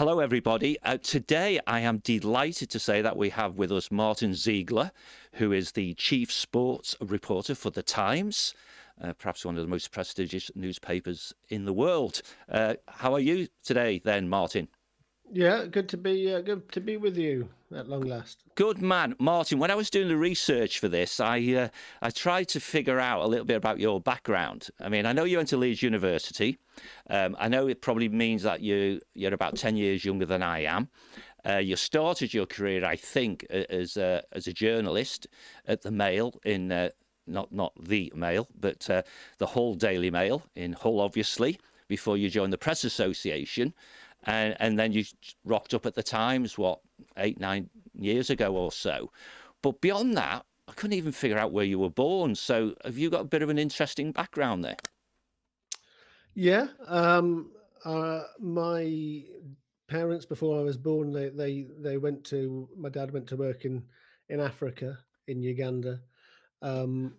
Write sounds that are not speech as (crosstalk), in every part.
hello, everybody. Uh, today, I am delighted to say that we have with us Martyn Ziegler, who is the chief sports reporter for The Times, uh, perhaps one of the most prestigious newspapers in the world. Uh, how are you today, then, Martyn? Yeah, good to be uh, good to be with you at long last. Good man, Martyn. When I was doing the research for this, I uh, I tried to figure out a little bit about your background. I mean, I know you went to Leeds University. Um, I know it probably means that you you're about ten years younger than I am. Uh, you started your career, I think, as a, as a journalist at the Mail in uh, not not the Mail, but uh, the Hull Daily Mail in Hull, obviously. Before you joined the Press Association, and and then you rocked up at the Times what eight nine years ago or so. But beyond that, I couldn't even figure out where you were born. So have you got a bit of an interesting background there? Yeah, um, uh, my parents before I was born, they they they went to my dad went to work in in Africa in Uganda, um,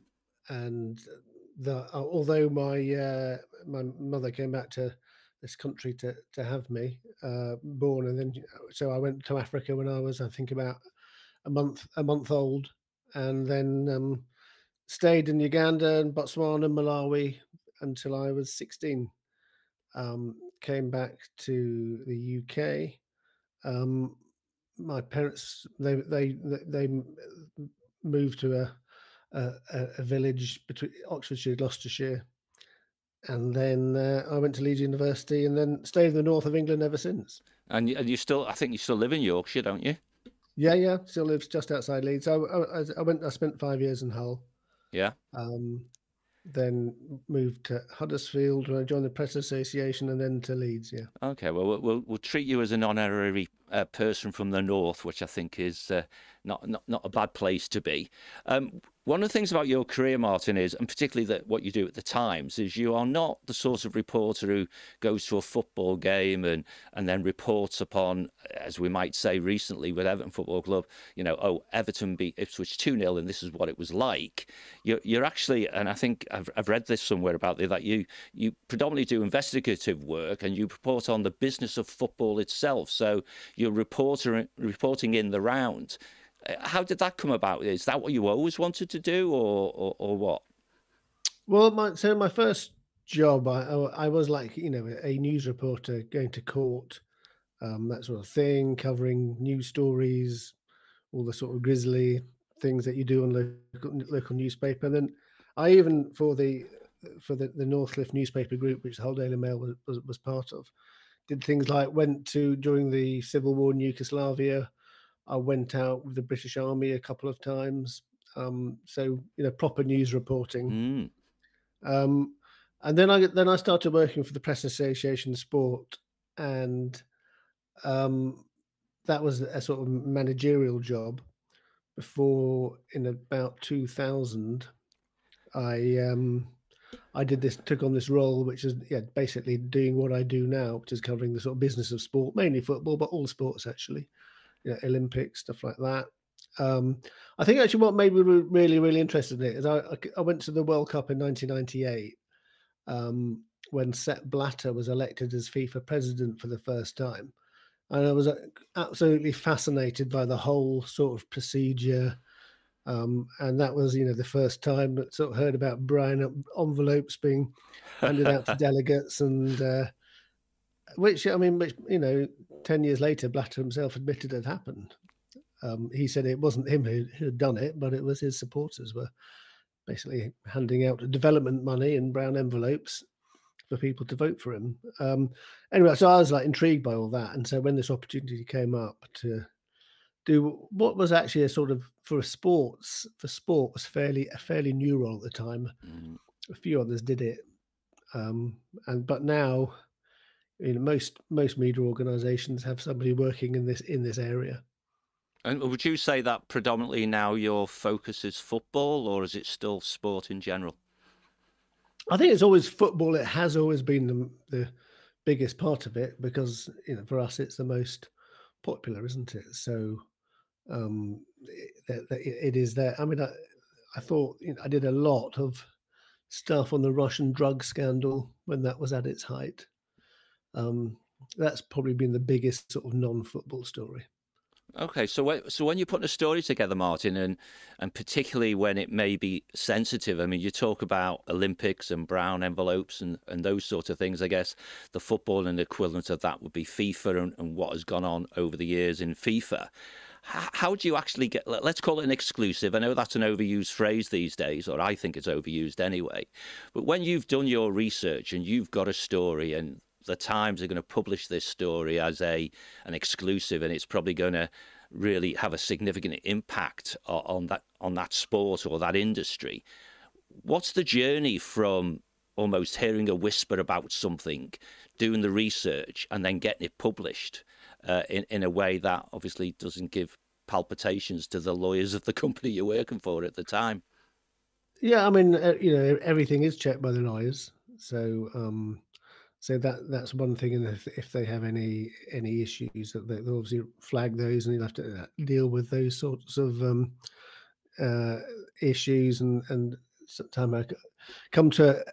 and the although my uh, my mother came back to this country to to have me uh, born, and then so I went to Africa when I was I think about a month a month old, and then um, stayed in Uganda and Botswana, and Malawi until I was sixteen. Um, came back to the UK. Um, my parents they they they moved to a a, a village between Oxfordshire, Gloucestershire, and then uh, I went to Leeds University, and then stayed in the north of England ever since. And you, and you still, I think you still live in Yorkshire, don't you? Yeah, yeah, still lives just outside Leeds. I, I, I went, I spent five years in Hull. Yeah. Um, then moved to Huddersfield when I joined the Press Association, and then to Leeds. Yeah. Okay. Well, we'll we'll treat you as an honorary uh, person from the north, which I think is uh, not, not not a bad place to be. Um, one of the things about your career, Martyn, is, and particularly that what you do at the Times, is you are not the sort of reporter who goes to a football game and and then reports upon, as we might say recently with Everton Football Club, you know, oh, Everton beat Ipswich 2 0 and this is what it was like. You're, you're actually, and I think I've, I've read this somewhere about it, that you, you predominantly do investigative work and you report on the business of football itself. So you're reporter, reporting in the round. Uh, how did that come about? Is that what you always wanted to do, or or, or what? Well, my, so my first job, I, I was like you know a news reporter going to court, um, that sort of thing, covering news stories, all the sort of grisly things that you do on local, local newspaper. And then I even for the for the, the Northcliffe newspaper group, which the Hull Daily Mail was, was, was part of, did things like went to during the civil war in Yugoslavia I went out with the British Army a couple of times. Um, so you know, proper news reporting. Mm. Um, and then I then I started working for the Press Association Sport, and um, that was a sort of managerial job. Before in about 2000, I um, I did this took on this role, which is yeah basically doing what I do now, which is covering the sort of business of sport, mainly football, but all sports actually you know, Olympics, stuff like that. Um, I think actually what made me really, really interested in it is I, I went to the World Cup in 1998 um, when Sepp Blatter was elected as FIFA president for the first time. And I was uh, absolutely fascinated by the whole sort of procedure. Um, and that was, you know, the first time that sort of heard about Brian envelopes being handed out to (laughs) delegates and uh, which I mean, which you know, ten years later, Blatter himself admitted had happened. Um, he said it wasn't him who, who had done it, but it was his supporters were basically handing out development money in brown envelopes for people to vote for him. Um, anyway, so I was like intrigued by all that, and so when this opportunity came up to do what was actually a sort of for a sports for sport was fairly a fairly new role at the time. Mm. A few others did it, um, and but now you know most most media organizations have somebody working in this in this area. And would you say that predominantly now your focus is football or is it still sport in general? I think it's always football. It has always been the, the biggest part of it because you know for us it's the most popular isn't it? So um it, it is there. I mean i, I thought you know, i did a lot of stuff on the russian drug scandal when that was at its height um, that's probably been the biggest sort of non-football story. Okay, so when, so when you're putting a story together, Martyn, and and particularly when it may be sensitive, I mean, you talk about Olympics and brown envelopes and, and those sort of things. I guess the football and the equivalent of that would be FIFA and, and what has gone on over the years in FIFA. How, how do you actually get? Let's call it an exclusive. I know that's an overused phrase these days, or I think it's overused anyway. But when you've done your research and you've got a story and the Times are going to publish this story as a an exclusive, and it's probably going to really have a significant impact on that on that sport or that industry. What's the journey from almost hearing a whisper about something, doing the research, and then getting it published uh, in in a way that obviously doesn't give palpitations to the lawyers of the (laughs) company you're working for at the time? Yeah, I mean, uh, you know, everything is checked by the lawyers, so. Um so that that's one thing, and if, if they have any any issues, that they, will obviously flag those, and you'll have to uh, deal with those sorts of um, uh, issues, and and sometimes come to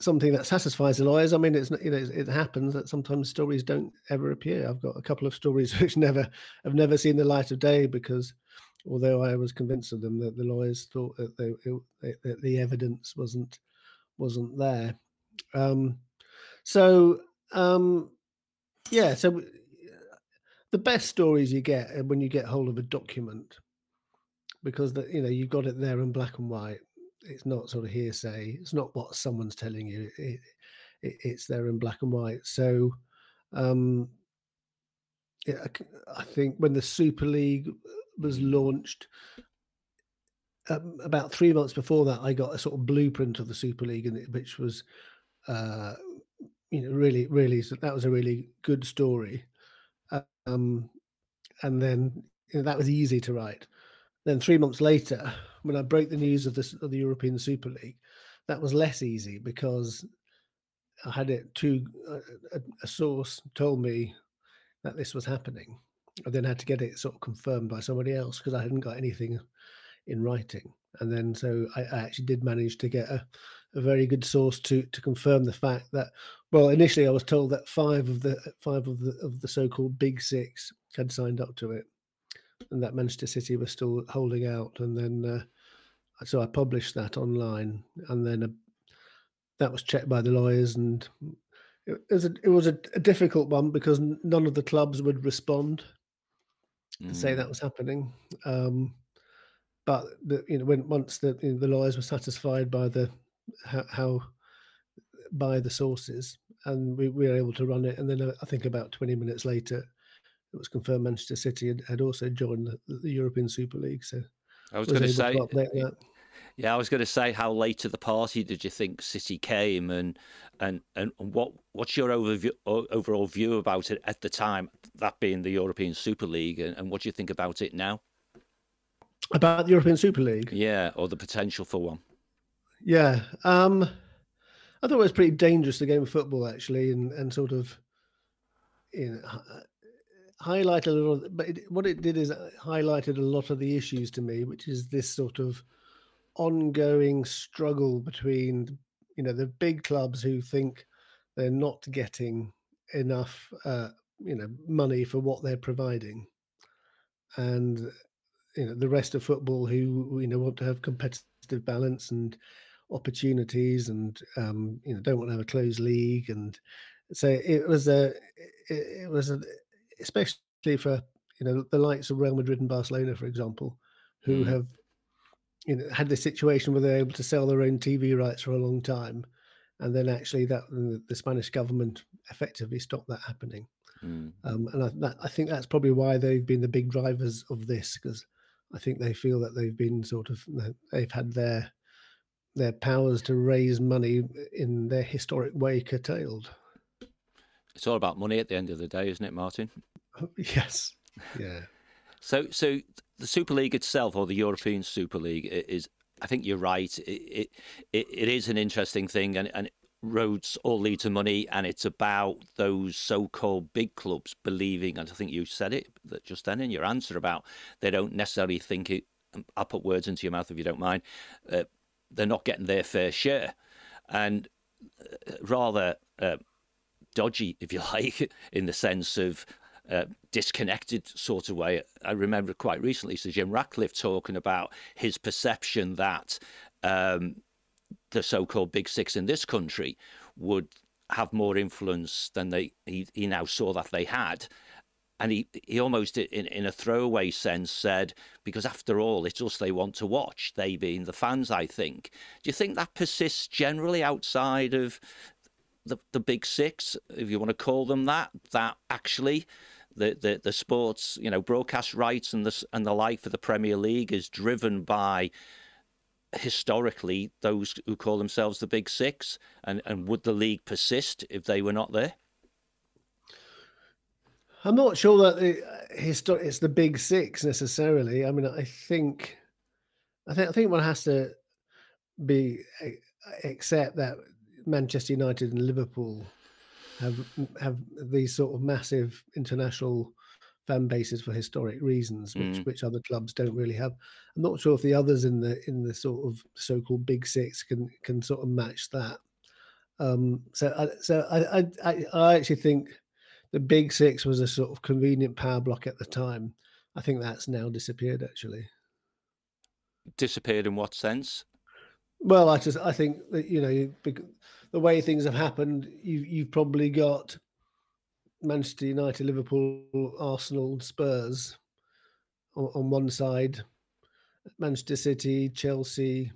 something that satisfies the lawyers. I mean, it's you know it happens that sometimes stories don't ever appear. I've got a couple of stories (laughs) which never have never seen the light of day because although I was convinced of them, that the lawyers thought that, they, it, that the evidence wasn't wasn't there. Um, so, um, yeah, so the best stories you get are when you get hold of a document because the, you know you've got it there in black and white. It's not sort of hearsay. It's not what someone's telling you. It, it, it's there in black and white. So, um, yeah, I think when the Super League was launched, um, about three months before that, I got a sort of blueprint of the Super League, which was uh, you know, really, really, that was a really good story. Um, and then you know, that was easy to write. Then three months later, when I broke the news of this of the European Super League, that was less easy because I had it to a, a source told me that this was happening. I then had to get it sort of confirmed by somebody else because I hadn't got anything in writing. And then so I, I actually did manage to get a, a very good source to to confirm the fact that well initially I was told that five of the five of the of the so-called big six had signed up to it and that Manchester City was still holding out and then uh, so I published that online and then uh, that was checked by the lawyers and it was a, it was a, a difficult one because none of the clubs would respond mm. to say that mm. was happening um, but the, you know when once the you know, the lawyers were satisfied by the how, how by the sources, and we, we, were able to run it. And then uh, I think about 20 minutes later, it was confirmed Manchester City had, had also joined the, the, European Super League. So I was, was going to say, yeah, I was going to say, how late to the party did you think City came, and and and what what's your overview, overall view about it at the time, that being the European Super League, and, and what do you think about it now? About the European Super League, yeah, or the potential for one. Yeah. Um, I thought it was pretty dangerous the game of football actually, and and sort of, you know, highlight a little. But it, what it did is highlighted a lot of the issues to me, which is this sort of ongoing struggle between you know the big clubs who think they're not getting enough uh, you know money for what they're providing, and you know the rest of football who you know want to have competitive balance and opportunities and um, you know don't want to have a closed league and so it was a it, it was a, especially for you know the likes of Real Madrid and Barcelona for example who mm. have you know had this situation where they're able to sell their own TV rights for a long time and then actually that the Spanish government effectively stopped that happening mm. um, and I, that, I think that's probably why they've been the big drivers of this because I think they feel that they've been sort of they've had their their powers to raise money in their historic way curtailed. It's all about money at the end of the day, isn't it, Martyn? (laughs) Yes. Yeah. so, so the Super League itself, or the European Super League, is. I think you're right. It it, it is an interesting thing, and and roads all lead to money, and it's about those so-called big clubs believing. And I think you said it that just then in your answer about they don't necessarily think it. I'll put words into your mouth if you don't mind. Uh, they're not getting their fair share, and uh, rather uh, dodgy, (laughs) if you like, in the sense of uh, disconnected sort of way. I remember quite recently Sir Jim Ratcliffe talking about his perception that um, the so-called Big Six in this country would have more influence than they he, he now saw that they had. And he, he almost, in, in a throwaway sense, said, because after all, it's us they want to watch, they being the fans, I think. Do you think that persists generally outside of the, the big six, if you want to call them that, that actually the, the, the sports, you know, broadcast rights and the, and the like for the Premier League is driven by historically those who call themselves the Big Six? And, and would the league persist if they were not there? I'm not sure that the histor- it's the Big Six necessarily. I mean, I think, I think, I think one has to be accept that Manchester United and Liverpool have have these sort of massive international fan bases for historic reasons, which mm. which other clubs don't really have. I'm not sure if the others in the in the sort of so-called Big Six can can sort of match that. Um, so I, so I, I I actually think the Big Six was a sort of convenient power block at the time. I think that's now disappeared. Actually, disappeared in what sense? Well, I just I think that you know the way things have happened, you you've probably got Manchester United, Liverpool, Arsenal, Spurs on, on one side, Manchester City, Chelsea,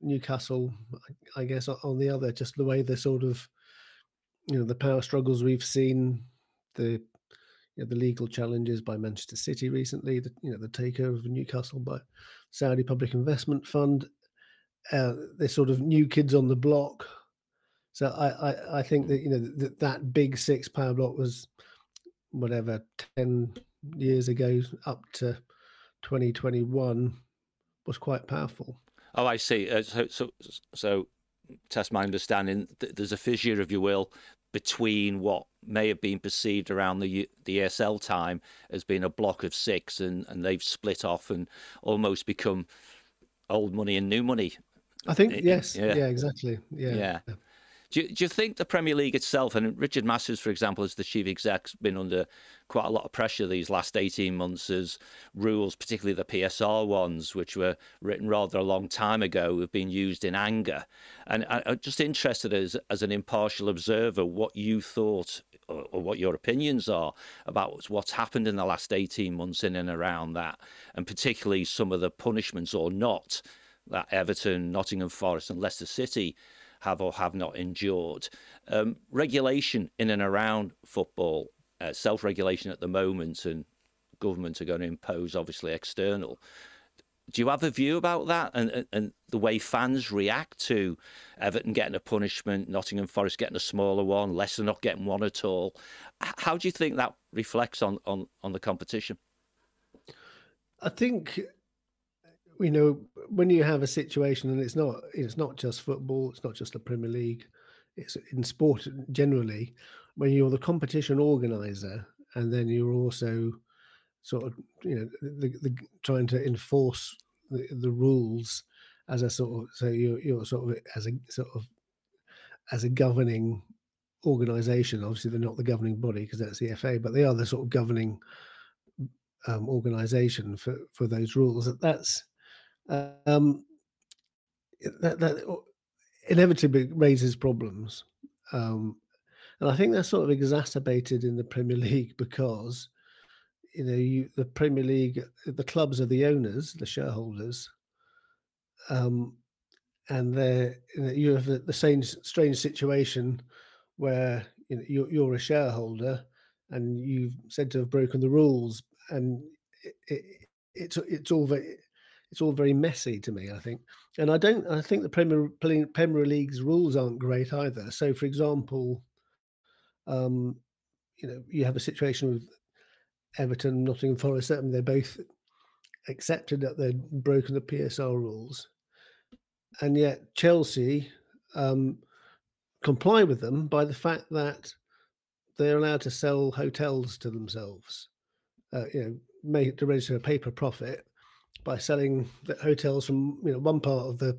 Newcastle, I guess on the other. Just the way the sort of you know the power struggles we've seen, the you know, the legal challenges by Manchester City recently, the you know the takeover of Newcastle by Saudi Public Investment Fund, uh, they're sort of new kids on the block. So I, I, I think that you know that, that big six power block was whatever ten years ago up to 2021 was quite powerful. Oh, I see. Uh, so, so, so, test my understanding. There's a fissure, if you will, between what may have been perceived around the the ESL time as being a block of six, and, and they've split off and almost become old money and new money. I think yes, yeah, yeah exactly, yeah. yeah. Do you, do you think the Premier League itself, and Richard Masters, for example, as the chief exec, has been under quite a lot of pressure these last 18 months as rules, particularly the PSR ones, which were written rather a long time ago, have been used in anger. And I, am just interested as, as an impartial observer what you thought or, or what your opinions are about what's happened in the last 18 months in and around that, and particularly some of the punishments or not that Everton, Nottingham Forest, and Leicester City have or have not endured. Um, regulation in and around football, uh, self regulation at the moment, and governments are going to impose obviously external. Do you have a view about that and, and, and the way fans react to Everton getting a punishment, Nottingham Forest getting a smaller one, Leicester not getting one at all? How do you think that reflects on, on, on the competition? I think you know when you have a situation and it's not it's not just football it's not just the premier league it's in sport generally when you're the competition organizer and then you're also sort of you know the, the trying to enforce the, the rules as a sort of so you're, you're sort of as a sort of as a governing organization. Obviously they're not the governing body because that's the fa but they are the sort of governing um, organization for for those rules. That's um, that, that inevitably raises problems. Um, and I think that's sort of exacerbated in the Premier (laughs) League because, you know, you, the Premier League, the clubs are the owners, the shareholders, um, and they you, know, you have the, the, same strange situation where you know, you're, you're, a shareholder and you've said to have broken the rules, and it, it, it's it's all very it's all very messy to me. I think, and I don't. I think the Premier Premier League's rules aren't great either. So, for example, um, you know, you have a situation with Everton, Nottingham Forest. Certainly, they're both accepted that they've broken the PSR rules, and yet Chelsea um, comply with them by the fact that they're allowed to sell hotels to themselves. Uh, you know, make to register a paper profit by selling the hotels from you know one part of the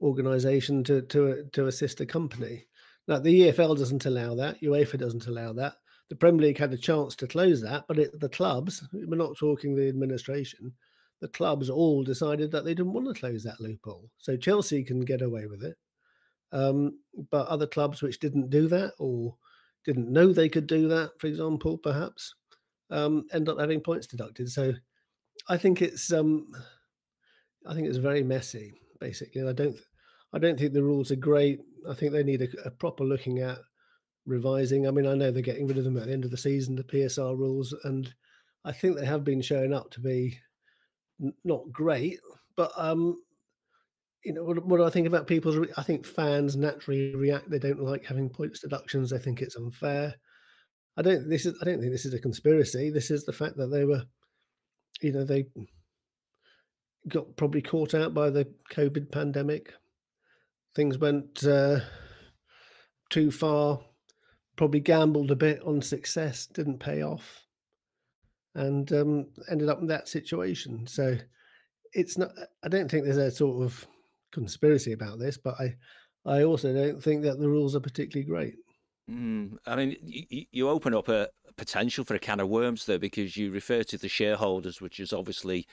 organization to to a, to a sister company. Now the EFL doesn't allow that. UEFA doesn't allow that. The Premier League had a chance to close that, but it, the clubs, we're not talking the administration, the clubs all decided that they didn't want to close that loophole. So Chelsea can get away with it. Um, but other clubs which didn't do that or didn't know they could do that, for example, perhaps, um, end up having points deducted. So I think it's um, I think it's very messy, basically. I don't I don't think the rules are great. I think they need a, a proper looking at revising. I mean, I know they're getting rid of them at the end of the season, the PSR rules, and I think they have been showing up to be n- not great. But um, you know, what, what I think about people's, re- I think fans naturally react. They don't like having points deductions. They think it's unfair. I don't. This is. I don't think this is a conspiracy. This is the fact that they were, you know, they got probably caught out by the COVID pandemic. Things went uh, too far probably gambled a bit on success, didn't pay off, and um, ended up in that situation. So it's not. I don't think there's a sort of conspiracy about this, but I, I also don't think that the rules are particularly great. Mm, I mean, you, you open up a potential for a can of worms there because you refer to the shareholders, which is obviously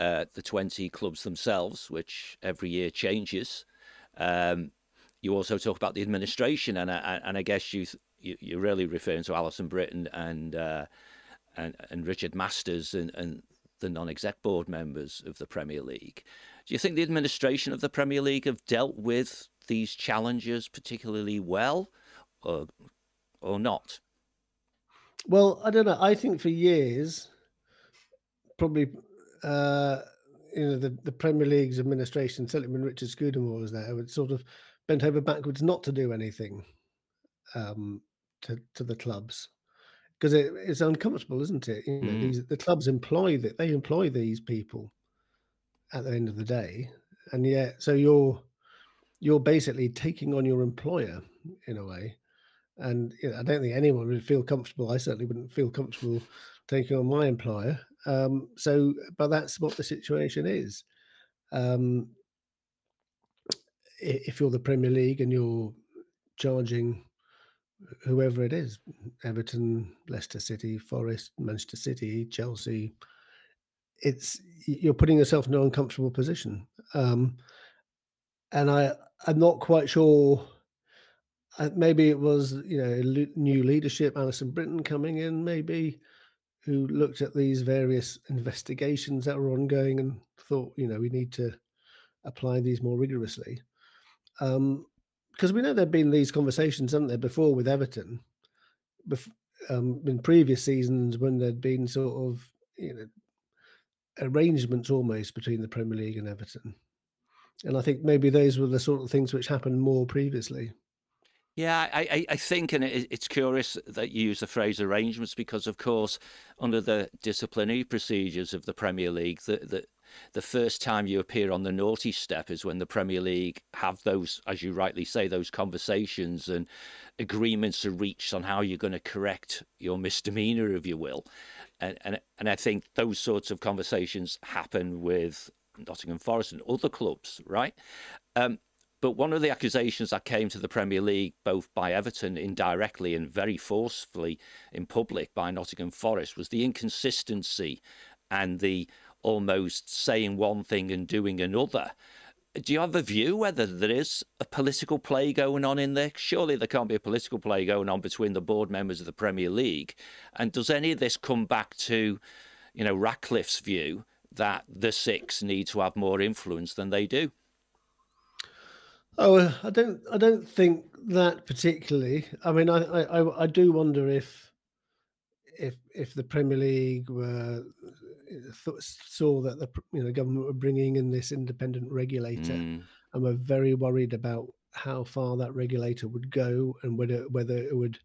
uh, the 20 clubs themselves, which every year changes. Um, you also talk about the administration, and I, and I guess you you, are really referring to Alison Brittain and uh, and and Richard Masters and, and the non-exec board members of the Premier League. Do you think the administration of the Premier League have dealt with these challenges particularly well, or or not? Well, I don't know. I think for years, probably, uh, you know, the, the Premier League's administration, certainly when Richard Scudamore was there, would sort of bent over backwards not to do anything um, to, to the clubs because it, it's uncomfortable, isn't it? You know, mm. these the clubs employ that they employ these people at the end of the day, and yet so you're you're basically taking on your employer in a way. And you know, I don't think anyone would feel comfortable. I certainly wouldn't feel comfortable taking on my employer. Um, so, but that's what the situation is. Um, if you're the Premier League and you're charging whoever it is Everton, Leicester City, Forest, Manchester City, Chelsea it's you're putting yourself in an uncomfortable position. Um, and I I'm not quite sure. Uh, maybe it was you know new leadership, Alison Brittain coming in, maybe who looked at these various investigations that were ongoing and thought you know we need to apply these more rigorously. Um, because we know there've been these conversations, haven't there, before with Everton, bef- um, in previous seasons when there'd been sort of you know arrangements almost between the Premier League and Everton, and I think maybe those were the sort of things which happened more previously. Yeah, I, I think, and it's curious that you use the phrase arrangements because, of course, under the disciplinary procedures of the Premier League, the, the, the first time you appear on the naughty step is when the Premier League have those, as you rightly say, those conversations and agreements are reached on how you're going to correct your misdemeanor, if you will. And, and, and I think those sorts of conversations happen with Nottingham Forest and other clubs, right? Um, but one of the accusations that came to the Premier League, both by Everton indirectly and very forcefully in public by Nottingham Forest, was the inconsistency and the almost saying one thing and doing another. Do you have a view whether there is a political play going on in there? Surely there can't be a political play going on between the board members of the Premier League. And does any of this come back to, you know, Ratcliffe's view that the six need to have more influence than they do? Oh, I don't. I don't think that particularly. I mean, I, I, I do wonder if, if, if the Premier League were saw that the you know government were bringing in this independent regulator, mm. and were very worried about how far that regulator would go and whether whether it would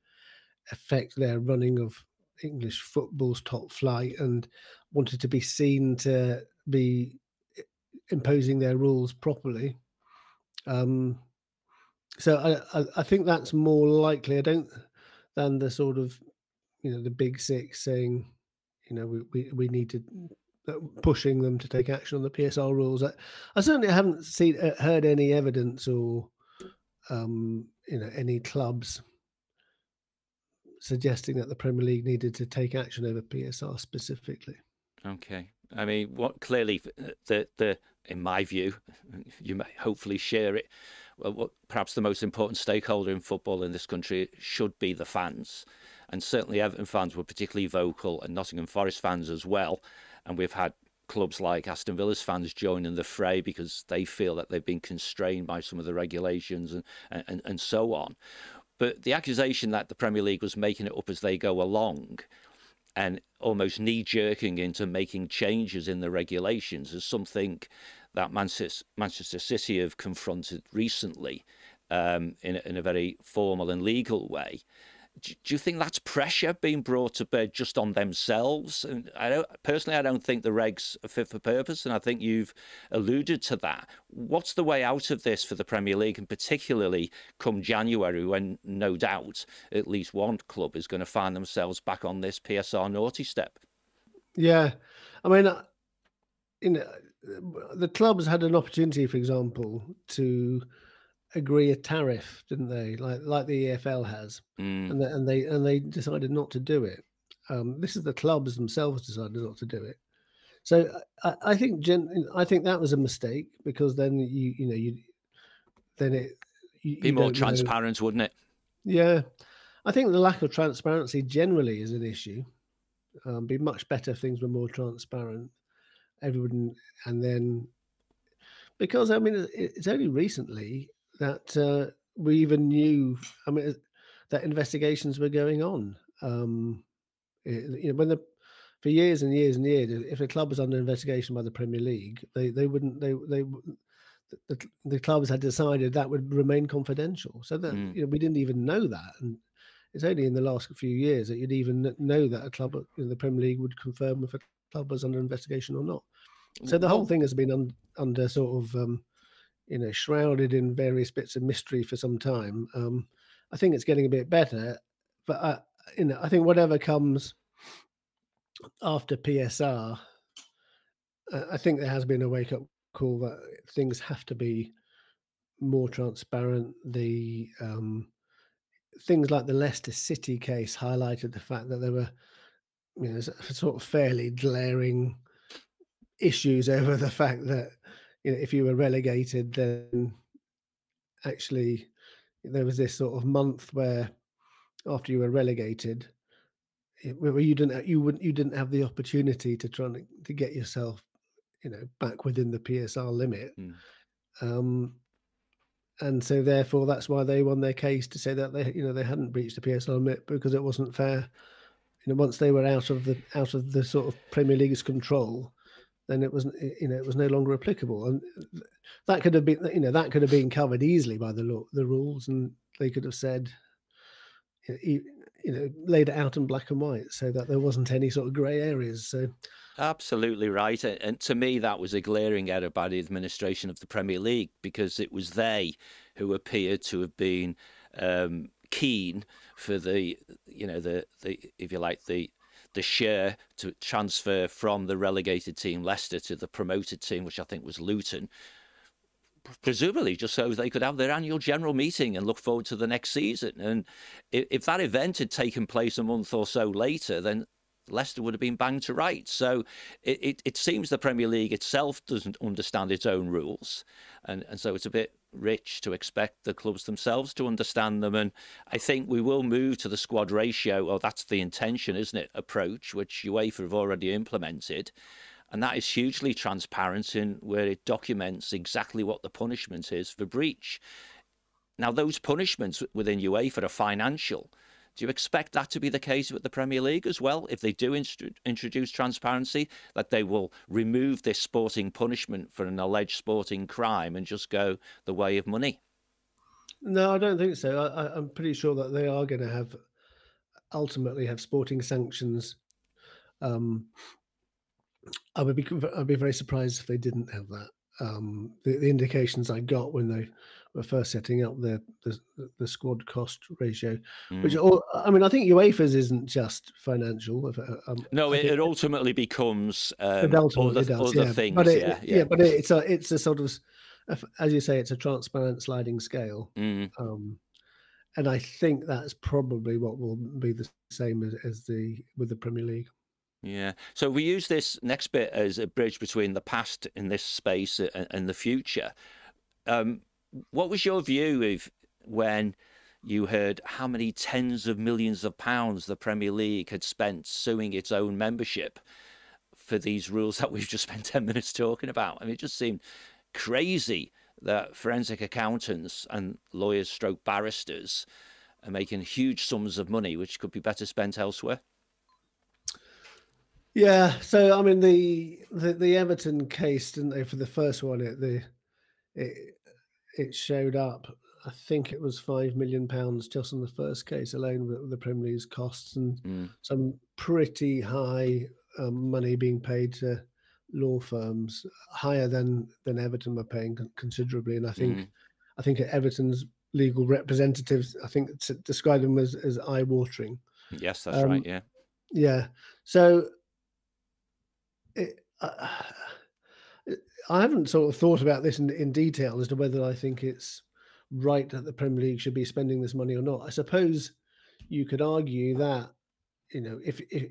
affect their running of English football's top flight, and wanted to be seen to be imposing their rules properly. Um, so I, I, I think that's more likely. I don't than the sort of you know the big six saying you know, we, we, we need to uh, pushing them to take action on the PSR rules. I, I certainly haven't seen uh, heard any evidence or um, you know any clubs suggesting that the Premier League needed to take action over PSR specifically. Okay. I mean, what clearly the the in my view, you may hopefully share it. Well, perhaps the most important stakeholder in football in this country should be the fans, and certainly Everton fans were particularly vocal, and Nottingham Forest fans as well. And we've had clubs like Aston Villa's fans join in the fray because they feel that they've been constrained by some of the regulations and, and, and so on. But the accusation that the Premier League was making it up as they go along and almost knee jerking into making changes in the regulations is something that Manchester, City have confronted recently um, in, in a very formal and legal way do you think that's pressure being brought to bear just on themselves? And I don't personally, I don't think the regs are fit for purpose, and I think you've alluded to that. What's the way out of this for the Premier League, and particularly come January, when no doubt at least one club is going to find themselves back on this PSR naughty step? Yeah, I mean, uh, you know, the clubs had an opportunity, for example, to agree a tariff, didn't they? Like like the EFL has, mm. and, the, and they and they decided not to do it. Um, this is the clubs themselves decided not to do it. So I, I think gen, I think that was a mistake because then you you know you then it you, be you more transparent, know. wouldn't it? Yeah, I think the lack of transparency generally is an issue. Um, be much better if things were more transparent. Everyone, and then because I mean it's only recently that uh, we even knew. I mean, that investigations were going on. Um, it, you know, when the for years and years and years, if a club was under investigation by the Premier League, they they wouldn't they they the, the clubs had decided that would remain confidential. So that mm. you know, we didn't even know that, and it's only in the last few years that you'd even know that a club, you know, the Premier League, would confirm if a club was under investigation or not. So the whole thing has been un, under sort of um, you know, shrouded in various bits of mystery for some time. Um, I think it's getting a bit better, but I, you know, I think whatever comes after PSR, I think there has been a wake up call that things have to be more transparent. The um, things like the Leicester City case highlighted the fact that there were, you know, sort of fairly glaring issues (laughs) over the fact that you know, if you were relegated, then actually there was this sort of month where after you were relegated, where you didn't you wouldn't you didn't have the opportunity to try to, to get yourself, you know, back within the PSR limit. Mm. Um, and so therefore that's why they won their case to say that they you know they hadn't breached the PSR limit because it wasn't fair. You know, once they were out of the out of the sort of Premier League's control, then it was you know it was no longer applicable. And that could have been you know that could have been covered easily by the law the rules and they could have said you know laid it out in black and white so that there wasn't any sort of gray areas. So absolutely right. And to me that was a glaring error by the administration of the premier league because it was they who appeared to have been um, keen for the you know the the if you like the the share to transfer from the relegated team Leicester to the promoted team, which I think was Luton, presumably just so they could have their annual general meeting and look forward to the next season. And if that event had taken place a month or so later, then Leicester would have been banged to rights. So it, it, it, seems the Premier League itself doesn't understand its own rules. And, and so it's a bit rich to expect the clubs themselves to understand them. And I think we will move to the squad ratio, or that's the intention, isn't it? Approach, which UEFA have already implemented. And that is hugely transparent in where it documents exactly what the punishment is for breach. Now, those punishments within UEFA are financial. Do you expect that to be the case with the Premier League as well? If they do introduce transparency, that they will remove this sporting punishment for an alleged sporting crime and just go the way of money? No, I don't think so. I, am pretty sure that they are going to have ultimately have sporting sanctions. Um, I would be I'd be very surprised if they didn't have that. Um, the, the indications I got when they were first setting up the the, the squad cost ratio, mm. which all, I mean, I think UEFA's isn't just financial. Uh, um, no, it, it, ultimately becomes um, ultimately other, does, other yeah. things. But it, yeah, yeah. yeah, but it, it's a it's a sort of as you say, it's a transparent sliding scale. Mm. Um, and I think that's probably what will be the same as, as the with the Premier League. Yeah. So we use this next bit as a bridge between the past in this space and, and the future. Um, what was your view of when you heard how many tens of millions of pounds the Premier League had spent suing its own membership for these rules that we've just (laughs) spent 10 minutes talking about? I mean, it just seemed crazy that forensic accountants and lawyers stroke barristers are making huge sums of money which could be better spent elsewhere yeah so i mean the the, the everton case didn't they for the first one it the it it showed up i think it was five million pounds just on the first case alone with the premier league's costs and mm. some pretty high um, money being paid to law firms higher than than Everton were paying considerably, and I think mm. I think Everton's legal representatives I think described them as as eye watering. Yes, that's um, right. Yeah, yeah. So it, uh, I haven't sort of thought about this in, in detail as to whether I think it's right that the Premier League should be spending this money or not. I suppose you could argue that you know if, if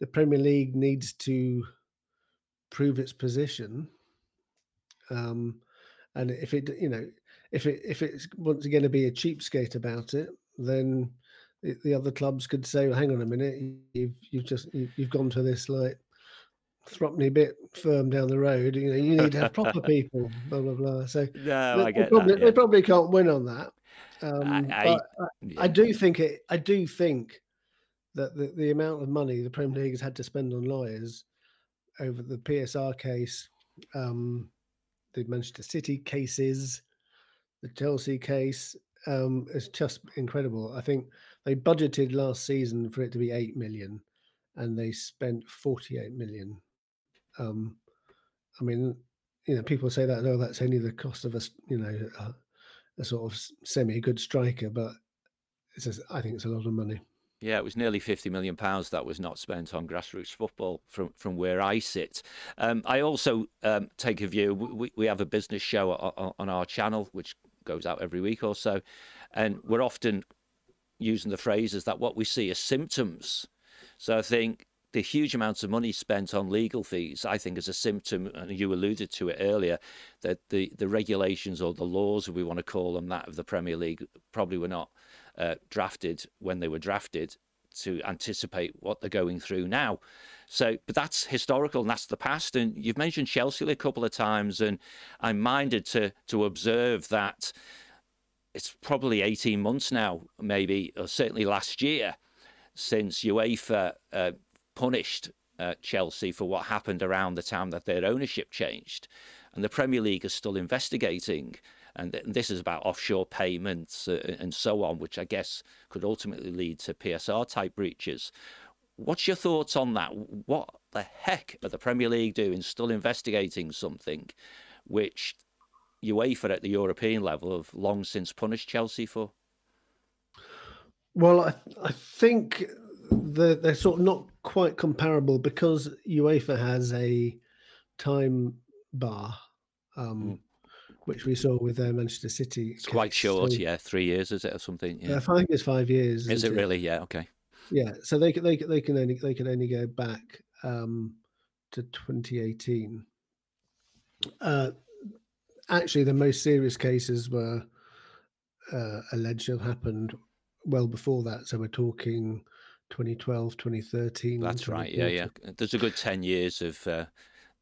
the Premier League needs to prove its position. Um, and if it, you know, if it if it's once again to be a cheapskate about it, then the other clubs could say, well, "Hang on a minute, you've you've just you've gone to this like thruppenny bit firm down the road. You know, you need to have proper (laughs) people." Blah blah blah. So no, they, I get probably, that, yeah. they probably can't win on that. Um, I, I, I, yeah. I do think it. I do think that the, the amount of money the Premier League has had to spend on lawyers over the PSR case, um, the Manchester City cases, the Chelsea case. Um, it's just incredible. I think they budgeted last season for it to be eight million, and they spent forty-eight million. Um, I mean, you know, people say that oh, that's only the cost of a you know a, a sort of semi-good striker, but it's think it's a lot of money. Yeah, it was nearly fifty million pounds that was not spent on grassroots football from from where I sit. Um, I also um, take a view. We, we have a business show on, on our channel which goes out every week or so, and we're often using the phrases that what we see are symptoms. So I think the huge amounts of money spent on legal fees, I think, is a symptom, and you alluded to it earlier, that the, the regulations or the laws, we want to call them that, of the Premier League probably were not uh, drafted when they were drafted to anticipate what they're going through now. So, but that's historical and that's the past. And you've mentioned Chelsea a couple of times, and I'm minded to to observe that it's probably 18 months now, maybe, or certainly last year, since UEFA uh, punished uh, Chelsea for what happened around the time that their ownership changed. And the Premier League is still investigating and, this is about offshore payments uh, and so on, which I guess could ultimately lead to PSR type breaches. What's your thoughts on that? What the heck are the Premier League doing, still investigating something which UEFA at the European level have long since punished Chelsea for? Well, I, I think they're, they're sort of not quite comparable because UEFA has a time bar. Um, mm which we saw with uh, Manchester City. It's quite short, so, yeah, three years is it or something? Yeah, I think it's five years. Is it, it really? Yeah, okay. Yeah, so they they they can only they can only go back um, to 2018. Uh, actually, the most serious cases were uh, alleged to have happened well before that. So we're talking 2012, 2013. That's right. Yeah, yeah. There's a good 10 years of uh,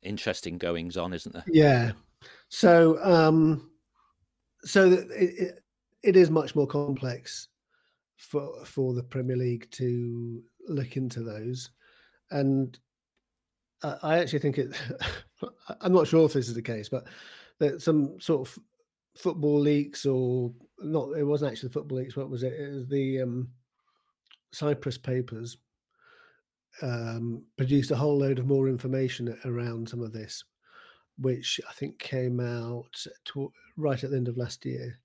interesting goings on, isn't there? Yeah, so, um, so it, it, it is much more complex for for the Premier League to look into those, and I actually think it. (laughs) I'm not sure if this is the case, but that some sort of football leaks or not. It wasn't actually football leaks. What was it? It was the um, Cyprus papers um, produced a whole load of more information around some of this which I think came out to, right at the end of last year,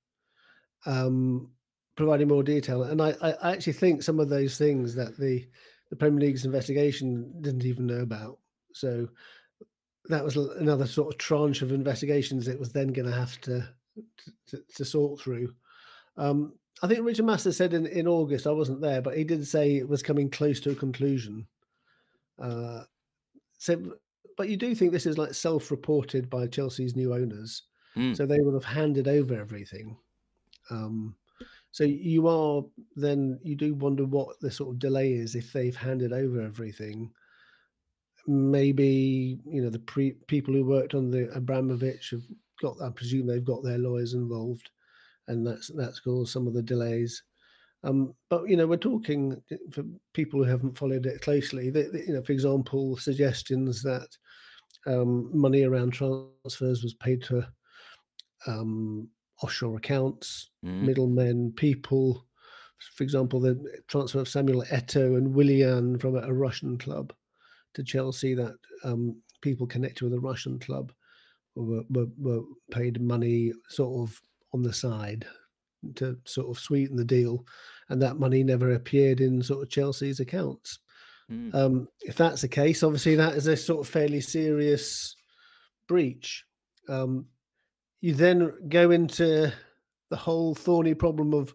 um, providing more detail. And I, I, actually think some of those things that the the Premier League's investigation didn't even know about. So that was another sort of tranche of investigations it was then going to have to to sort through. Um, I think Richard Master said in, in August, I wasn't there, but he did say it was coming close to a conclusion. Uh, so, but you do think this is like self-reported by Chelsea's new owners, Mm. so they would have handed over everything. Um, so you are then you do wonder what the sort of delay is if they've handed over everything. Maybe you know the pre- people who worked on the Abramovich have got. I presume they've got their lawyers involved, and that's that's caused some of the delays. Um, but you know, we're talking for people who haven't followed it closely. That you know, for example, suggestions that um, money around transfers was paid to um, offshore accounts, Mm. middlemen, people. For example, the transfer of Samuel Eto'o and Willian from a, a Russian club to Chelsea. That um, people connected with a Russian club were, were, were paid money sort of on the side to sort of sweeten the deal, and that money never appeared in sort of Chelsea's accounts. Mm. Um, if that's the case, obviously that is a sort of fairly serious breach. Um, you then go into the whole thorny problem of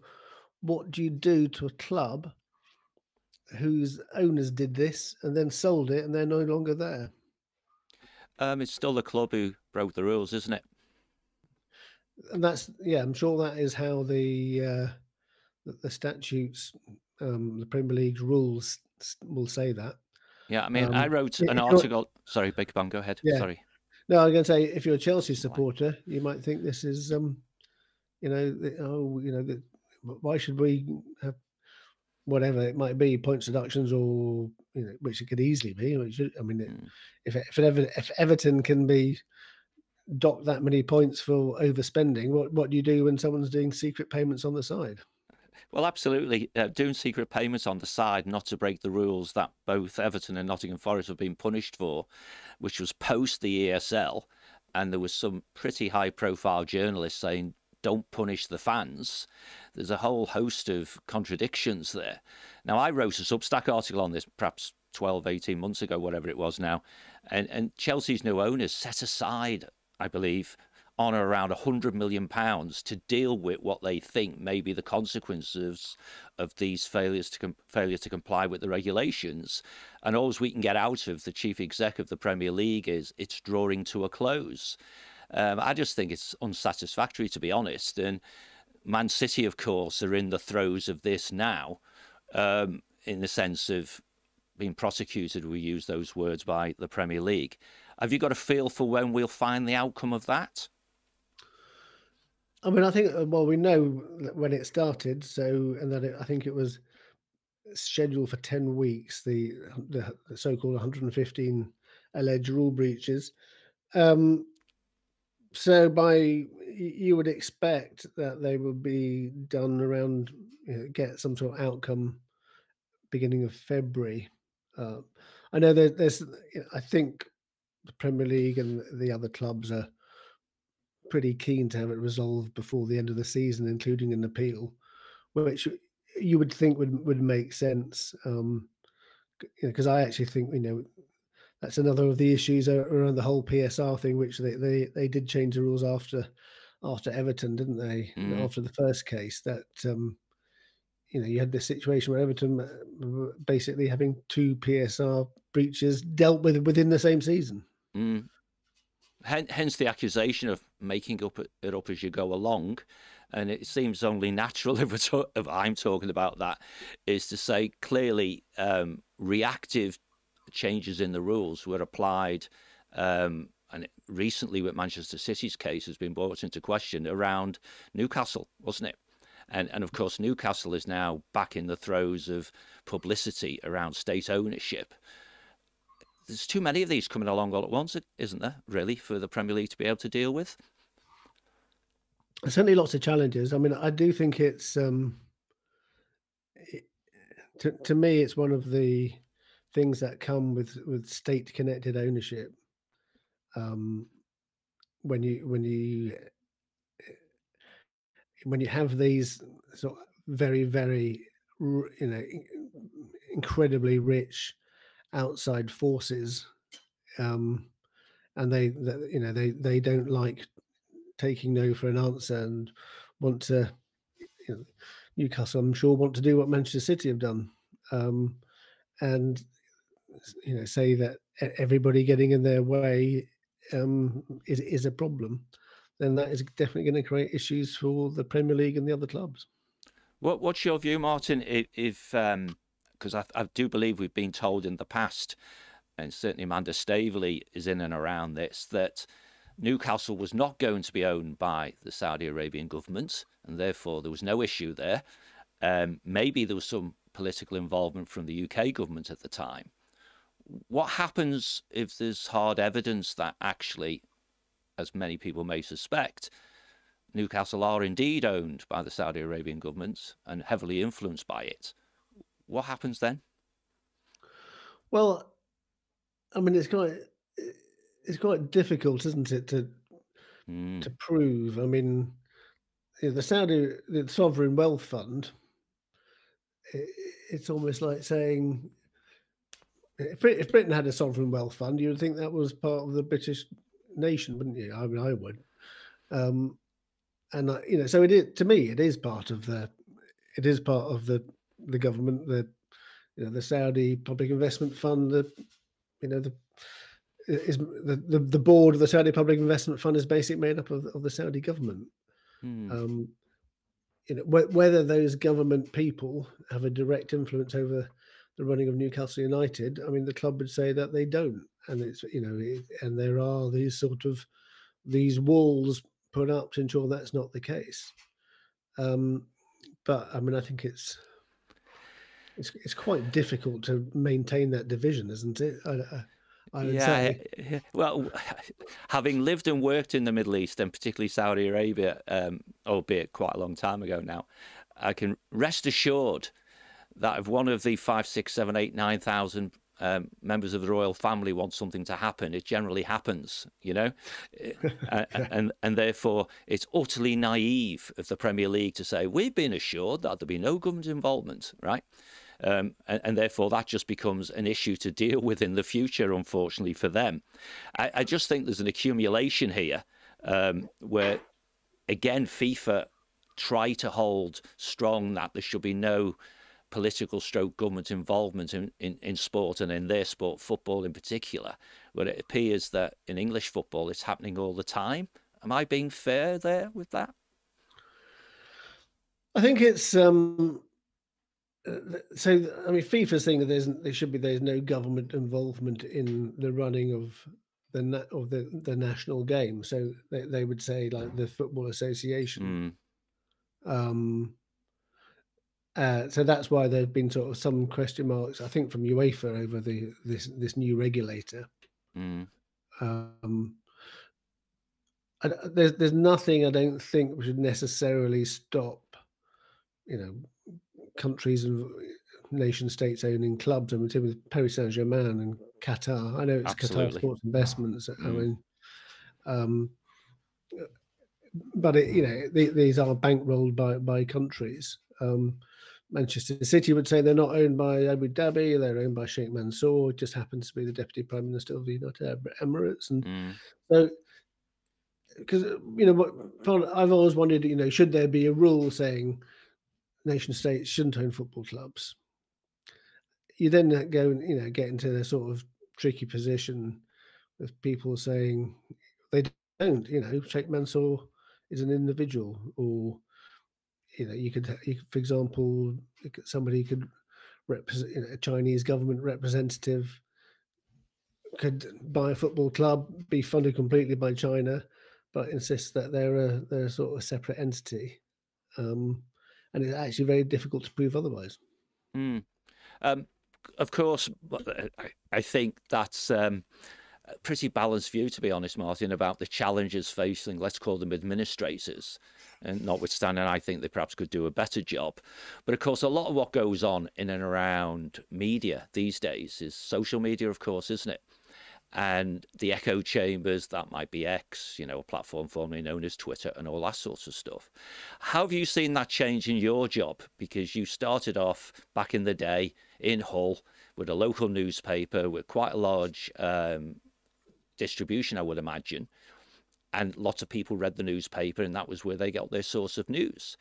what do you do to a club whose owners did this and then sold it and they're no longer there. Um, it's still the club who broke the rules, isn't it? And that's yeah, I'm sure that is how the uh, the, the statutes, um, the Premier League's rules will say that. Yeah, I mean, I Um, wrote an article. Sorry, big pardon. Go ahead. Yeah. Sorry. No, I'm going to say if you're a Chelsea supporter, you might think this is, um, you know, the, oh, you know, the, why should we have whatever it might be, points deductions, or you know, which it could easily be. Which, I mean, it, Mm. if if ever, if Everton can be docked that many points for overspending, what what do you do when someone's doing secret payments on the side? Well, absolutely. Uh, doing secret payments on the side, not to break the rules that both Everton and Nottingham Forest have been punished for, which was post the ESL. And there was some pretty high profile journalists saying, don't punish the fans. There's a whole host of contradictions there. Now, I wrote a Substack article on this perhaps 12, 18 months ago, whatever it was now. And, and Chelsea's new owners set aside, I believe, on or around 100 million pounds to deal with what they think may be the consequences of these failures to failure to comply with the regulations. And all we can get out of the chief exec of the Premier League is it's drawing to a close. Um, I just think it's unsatisfactory to be honest. And Man City of course are in the throes of this now um, in the sense of being prosecuted we use those words by the Premier League have you got a feel for when we'll find the outcome of that I mean, I think uh, well, we know when it started, so and that it, I think it was scheduled for ten weeks. The the, the so-called 115 alleged rule breaches. Um, so by you would expect that they would be done around you know, get some sort of outcome beginning of February. Uh, I know there, there's I think the Premier League and the other clubs are pretty keen to have it resolved before the end of the season, including an appeal, which you would think would would make sense. Um, because I actually think you know that's another of the issues around the whole PSR thing, which they they, they did change the rules after after Everton, didn't they? Mm. After the first case, that um, you know you had this situation where Everton uh, basically having two PSR breaches dealt with within the same season. Mm. Hence the accusation of making up it up as you go along, and it seems only natural (laughs) if, to- if I'm talking about that, is to say clearly um, reactive changes in the rules were applied, um, and recently with Manchester City's case has been brought into question around Newcastle, wasn't it? And and of course Newcastle is now back in the throes of publicity around state ownership there's too many of these coming along all at once, isn't there? Really, for the Premier League to be able to deal with. certainly lots of challenges. I mean, I do think it's um, it, to to me, it's one of the things that come with with state connected ownership. Um, when you when you when you have these sort of very very you know incredibly rich outside forces um and they, they you know they they don't like taking no for an answer and want to you know, Newcastle, I'm sure, want to do what Manchester City have done, um, and you know, say that everybody getting in their way um, is is a problem, then that is definitely going to create issues for the Premier League and the other clubs. What What's your view, Martyn? If because um, I, I do believe we've been told in the past, and certainly Amanda Staveley is in and around this that Newcastle was not going to be owned by the Saudi Arabian government, and therefore there was no issue there. Um, maybe there was some political involvement from the UK government at the time. What happens if there's hard evidence that actually, as many people may suspect, Newcastle are indeed owned by the Saudi Arabian government and heavily influenced by it? What happens then? Well, I mean, it's quite it's quite difficult, isn't it, to mm. to prove? I mean, you know, the Saudi the sovereign wealth fund. It, it's almost like saying if, if Britain had a sovereign wealth fund, you would think that was part of the British nation, wouldn't you? I mean, I would. Um, and uh, you know, so it is to me, it is part of the, it is part of the the government, the you know, the Saudi Public Investment Fund, the you know the is the, the, the board of the Saudi Public Investment Fund is basically made up of, of the Saudi government. Hmm. Um, you know, wh- whether those government people have a direct influence over the running of Newcastle United, I mean, the club would say that they don't, and it's you know, it, and there are these sort of these walls put up to ensure that's not the case. Um, but I mean, I think it's it's it's quite difficult to maintain that division, isn't it? I, I, yeah, well, (laughs) having lived and worked in the Middle East and particularly Saudi Arabia, um, albeit quite a long time ago now, I can rest assured that if one of the five, six, seven, eight, nine thousand um, members of the royal family want something to happen, it generally happens, you know, (laughs) and, and, and therefore it's utterly naive of the Premier League to say we've been assured that there'll be no government involvement, right? Um, and, and, therefore that just becomes an issue to deal with in the future, unfortunately for them. I, I just think there's an accumulation here um, where, again, FIFA try to hold strong that there should be no political stroke government involvement in, in, in sport and in their sport, football in particular, where it appears that in English football it's happening all the time. Am I being fair there with that? I think it's um, so I mean, FIFA's saying that there's there should be there's no government involvement in the running of the of the the national game. So they, they would say like the football association. Mm. Um, uh, so that's why there's been sort of some question marks, I think, from UEFA over the this this new regulator. Mm. Um, I, there's there's nothing I don't think should necessarily stop, you know, countries and nation states owning clubs. I mean, with Paris Saint Germain and Qatar. I know it's Absolutely. Qatar Sports Investments. Mm. I mean, um, but it, you know, they, these are bankrolled by by countries. Um, Manchester City would say they're not owned by Abu Dhabi; they're owned by Sheikh Mansour. It just happens to be the deputy prime minister of the United Arab Emirates, and mm. so because you know what I've always wondered, you know, should there be a rule saying nation states shouldn't own football clubs. You then go and you know get into the sort of tricky position with people saying they don't. You know, Sheikh Mansour is an individual, or you know, you could, you could for example, somebody could represent you know, a Chinese government representative could buy a football club, be funded completely by China, but insist that they're a they're a sort of separate entity. Um, and it's actually very difficult to prove otherwise. Mm. Um, of course, I think that's um, a pretty balanced view, to be honest, Martyn, about the challenges facing, let's call them administrators. And notwithstanding, I think they perhaps could do a better job. But of course, a lot of what goes on in and around media these days is social media, of course, isn't it? And the echo chambers that might be X, you know, a platform formerly known as Twitter, and all that sorts of stuff. How have you seen that change in your job? Because you started off back in the day in Hull with a local newspaper with quite a large um, distribution, I would imagine, and lots of people read the newspaper, and that was where they got their source of news.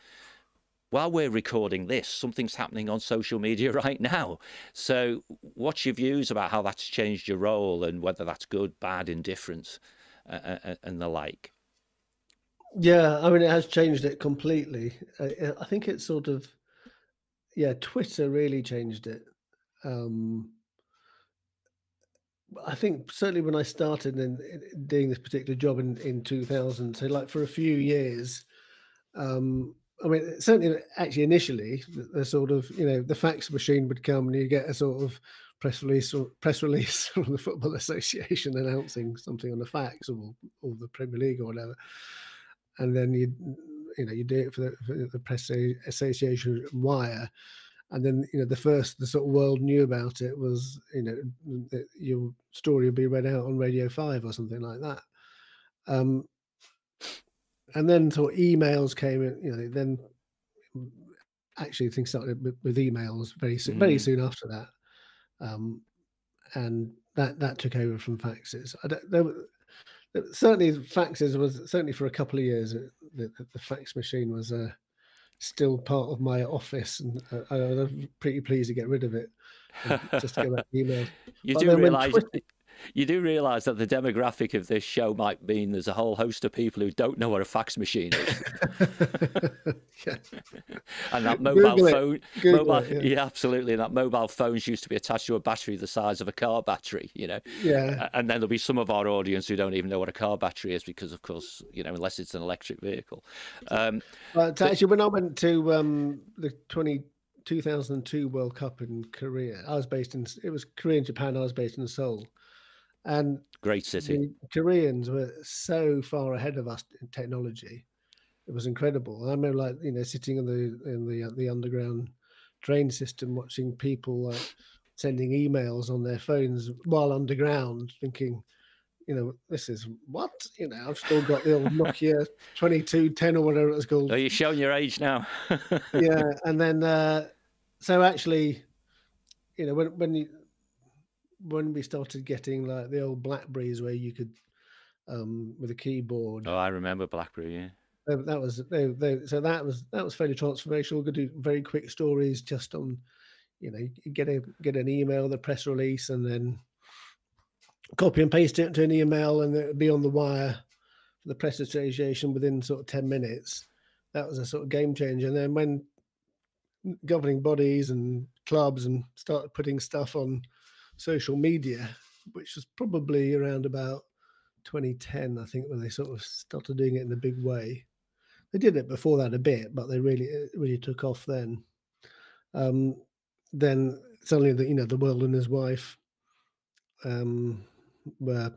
While we're recording this, something's happening on social media (laughs) right now. So, what's your views about how that's changed your role and whether that's good, bad, indifference, uh, and the like? Yeah, I mean, it has changed it completely. I think it's sort of, yeah, Twitter really changed it. Um, I think certainly when I started in, in doing this particular job in, in 2000, so like for a few years, um, I mean, certainly, actually, initially, the, sort of you know the fax machine would come, and you get a sort of press release or press release (laughs) from the Football Association (laughs) announcing something on the fax or or the Premier League or whatever, and then you you know you do it for the, for the press association wire, and then you know the first the sort of world knew about it was you know your story would be read out on Radio Five or something like that. Um, and then sort of emails came in, you know, then actually things started with, with emails very soon, mm. very soon after that. Um, and that, that took over from faxes. I don't, there, certainly faxes was certainly for a couple of years, the, the fax machine was uh, still part of my office and uh, I was pretty pleased to get rid of it. Just to get back (laughs) emails. You but do realize Twitter, you do realise that the demographic of this show might mean there's a whole host of people who don't know what a fax machine is. yeah. (laughs) (laughs) and that mobile Google phone, mobile, it, yeah. yeah. absolutely. And that mobile phones used to be attached to a battery the size of a car battery, you know. Yeah. And then there'll be some of our audience who don't even know what a car battery is because, of course, you know, unless it's an electric vehicle. Um, but actually, when I went to um, the 20, 2002 World Cup in Korea, I was based in, it was Korea and Japan, I was based in Seoul. And great city. The Koreans were so far ahead of us in technology. It was incredible. I remember, like you know, sitting in the in the the underground train system, watching people like sending emails on their phones while underground, thinking, you know, this is what you know. I've still got the old (laughs) Nokia twenty two ten or whatever it was called. Are you showing your age now? yeah, (laughs) and then uh, so actually, you know, when when you when we started getting like the old Blackberries where you could um with a keyboard. Oh, I remember Blackberry. Yeah. That was they, they, so that was that was fairly transformational. We could do very quick stories just on, you know, get a get an email, the press release, and then copy and paste it into an email, and it would be on the wire for the press association within sort of ten minutes. That was a sort of game changer. And then when governing bodies and clubs and started putting stuff on social media, which was probably around about 2010, I think, when they sort of started doing it in a big way. They did it before that a bit, but they really really took off then. Um, then suddenly, the you know the world and his wife um, were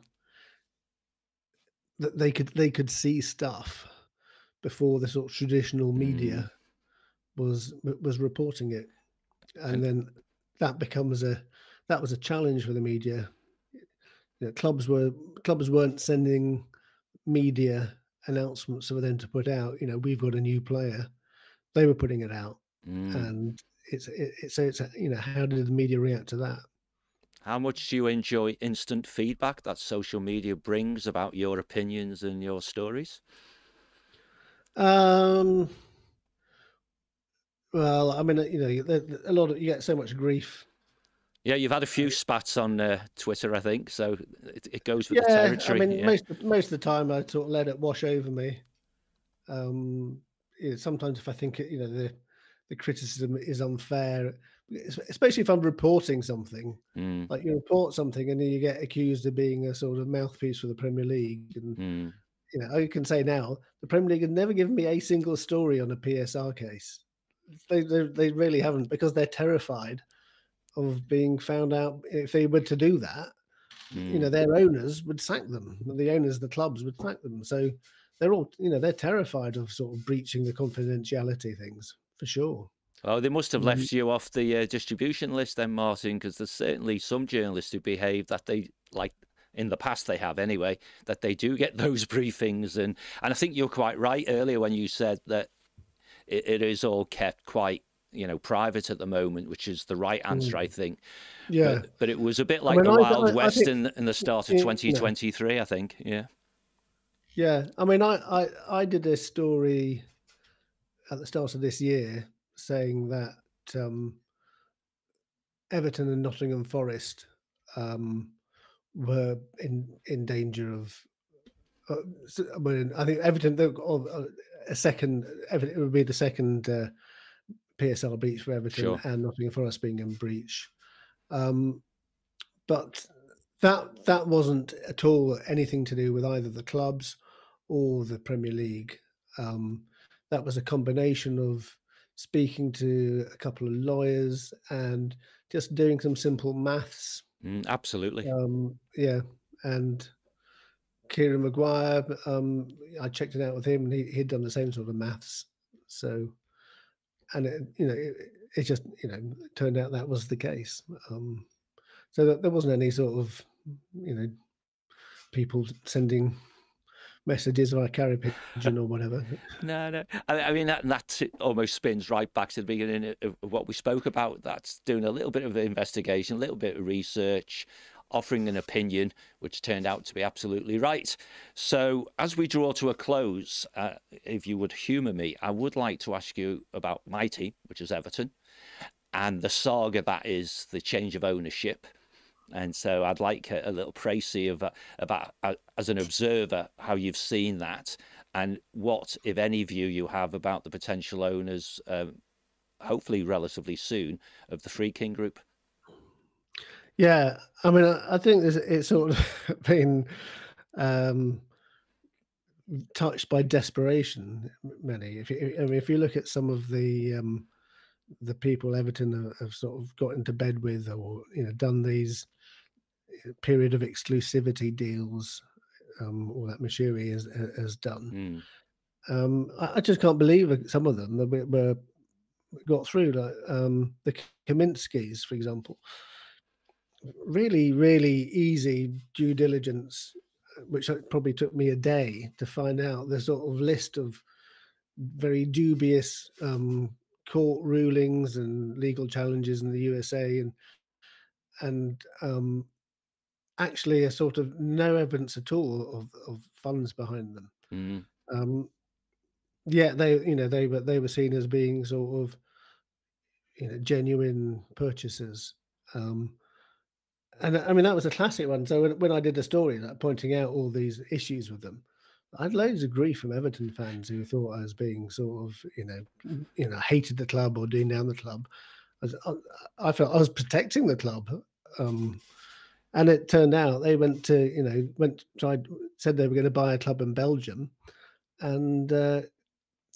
that they could they could see stuff before the sort of traditional media mm. was was reporting it, and, and then that becomes a that was a challenge for the media. You know, clubs were clubs weren't sending media announcements for them to put out. You know, we've got a new player. They were putting it out, mm. and it's it, so it's you know how did the media react to that? How much do you enjoy instant feedback that social media brings about your opinions and your stories? Um. Well, I mean, you know, a lot of you get so much grief yeah, you've had a few spats on uh, Twitter, I think, so it, it goes with yeah, the territory. I mean, yeah. most most of the time I sort of let it wash over me. Um, you know, sometimes if I think you know the the criticism is unfair, especially if I'm reporting something, mm. like you report something and then you get accused of being a sort of mouthpiece for the Premier League, and mm. you know, I can say now the Premier League has never given me a single story on a PSR case. They, they, they really haven't because they're terrified of being found out if they were to do that mm. you know mm. their owners would sack them the owners of the clubs would sack them so they're all you know they're terrified of sort of breaching the confidentiality things for sure Oh, they must have left mm. you off the uh, distribution list then, Martyn, because there's certainly some journalists who behave that they like in the past they have anyway that they do get (laughs) those briefings and and I think you're quite right earlier when you said that it, it is all kept quite you know private at the moment, which is the right answer, mm. I think. Yeah, but, but, it was a bit like I mean, the I, Wild I, West think, in, in the start of 2023, yeah. I think. Yeah. Yeah, I mean, I I, I did a story at the start of this year saying that um, Everton and Nottingham Forest um, were in in danger of. Uh, I mean, I think Everton. Uh, a second. It would be the second uh, PSL breach for Everton sure. and Nottingham Forest being in breach. Um, but that that wasn't at all anything to do with either the clubs or the Premier League. Um, that was a combination of speaking to a couple of lawyers and just doing some simple maths. Mm, absolutely. Um, yeah, and Kieran Maguire, um, I checked it out with him, and he, he'd done the same sort of maths. So, and it, you know, it, it just you know turned out that was the case. Um, so that there wasn't any sort of you know people sending messages via carrier pigeon or whatever. (laughs) no, no. I, I mean, that, that almost spins right back to the beginning of what we spoke about. That's doing a little bit of investigation, a little bit of research, offering an opinion, which turned out to be absolutely right. So, as we draw to a close, uh, if you would humour me, I would like to ask you about my team, which is Everton, and the saga that is the change of ownership and so I'd like a, a little précis of uh, about uh, as an observer how you've seen that and what, if any, view you have about the potential owners, um, hopefully relatively soon, of the Friedkin Group. Yeah, I mean, I think it's sort of (laughs) been um, touched by desperation. Many, if you, I mean, if you look at some of the um, the people Everton have, sort of got into bed with, or you know, done these period of exclusivity deals, um, all that Moshiri has, has done. Mm. Um, I, I, just can't believe some of them that were, got through. Like um, the Kaminskis, for example, really, really easy due diligence, which probably took me a day to find out the sort of list of very dubious um, court rulings and legal challenges in the USA and and um, actually a sort of no evidence at all of, of funds behind them. Mm. Um, yeah, they you know they were they were seen as being sort of you know genuine purchasers. Um, and I mean that was a classic one. So when, when I did the story, like pointing out all these issues with them, I had loads of grief from Everton fans who thought I was being sort of you know you know hated the club or doing down the club. I, I, I felt I was protecting the club. Um, and it turned out they went to you know went tried said they were going to buy a club in Belgium, and uh,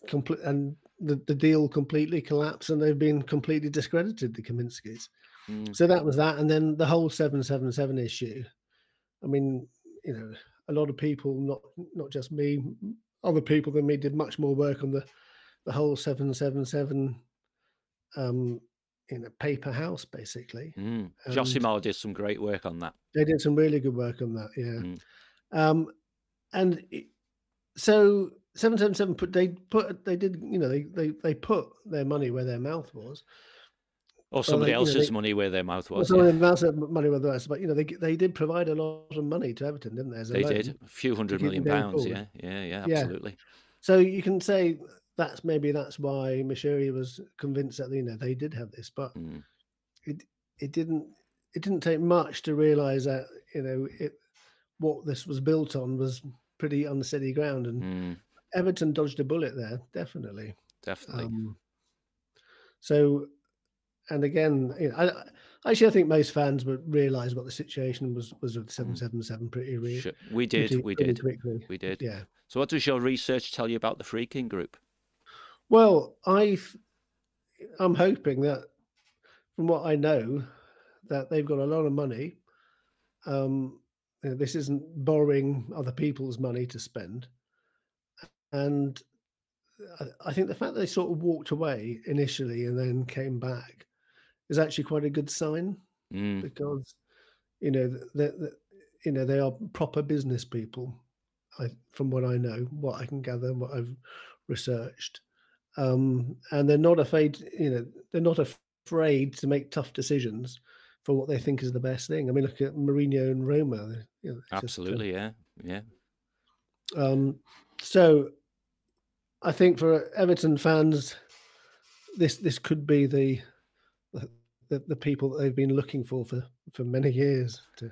complete and the, the deal completely collapsed and they've been completely discredited the Kaminskis. Mm. So that was that, and then the whole seven seven seven issue. I mean, you know, a lot of people, not not just me, other people than me, did much more work on the the whole seven seven seven um, in a paper house, basically. Mm. Josimar did some great work on that. They did some really good work on that, yeah. Mm. Um, and it, so seven seven seven put they put they did you know they they they put their money where their mouth was. Or somebody they, else's you know, they, money where their mouth was. Or somebody yeah. else's money where their mouth was. But you know, they they did provide a lot of money to Everton, didn't they? they did a few hundred million pounds. Yeah, yeah, yeah, absolutely. Yeah. So you can say that's maybe that's why Moshiri was convinced that you know they did have this, but mm. it it didn't it didn't take much to realize that you know it what this was built on was pretty unsteady ground, and mm. Everton dodged a bullet there, definitely, definitely. Um, so, and again, you know, I, actually, I think most fans would realise what the situation was was with seven seven seven pretty real. We did, pretty, we did, quickly. we did. Yeah. So, what does your research tell you about the Friedkin Group? Well, I I'm hoping that from what I know that they've got a lot of money. Um, you know, this isn't borrowing other people's money to spend, and I, I think the fact that they sort of walked away initially and then came back is actually quite a good sign mm. because you know that you know they are proper business people. I, from what I know, what I can gather, what I've researched, um, and they're not afraid. You know, they're not afraid to make tough decisions for what they think is the best thing. I mean, look at Mourinho and Roma. You know, Absolutely, just, uh, yeah, yeah. Um, so I think for Everton fans, this this could be the the, the people that they've been looking for for for many years to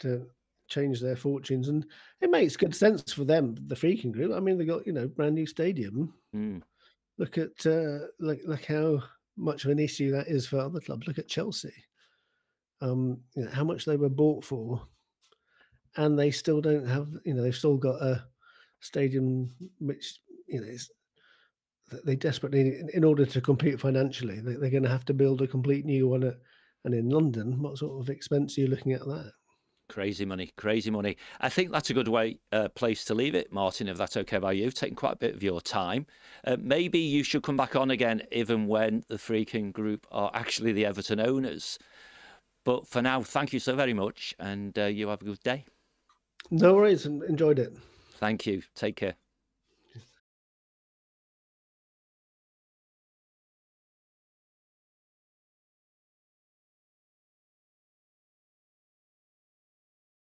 to change their fortunes, and it makes good sense for them. The Friedkin Group. I mean, they got you know brand new stadium. Mm. Look at uh, look look how much of an issue that is for other clubs. Look at Chelsea. Um, you know, how much they were bought for, and they still don't have. You know, they've still got a stadium which you know is they desperately, in order to compete financially, they, are going to have to build a complete new one. At, and in London, what sort of expense are you looking at that? Crazy money, crazy money. I think that's a good way uh, place to leave it, Martyn. If that's okay by you, You've taken quite a bit of your time. Uh, maybe you should come back on again, even when the Friedkin Group are actually the Everton owners. But for now, thank you so very much, and uh, you have a good day. No worries, enjoyed it. Thank you. Take care.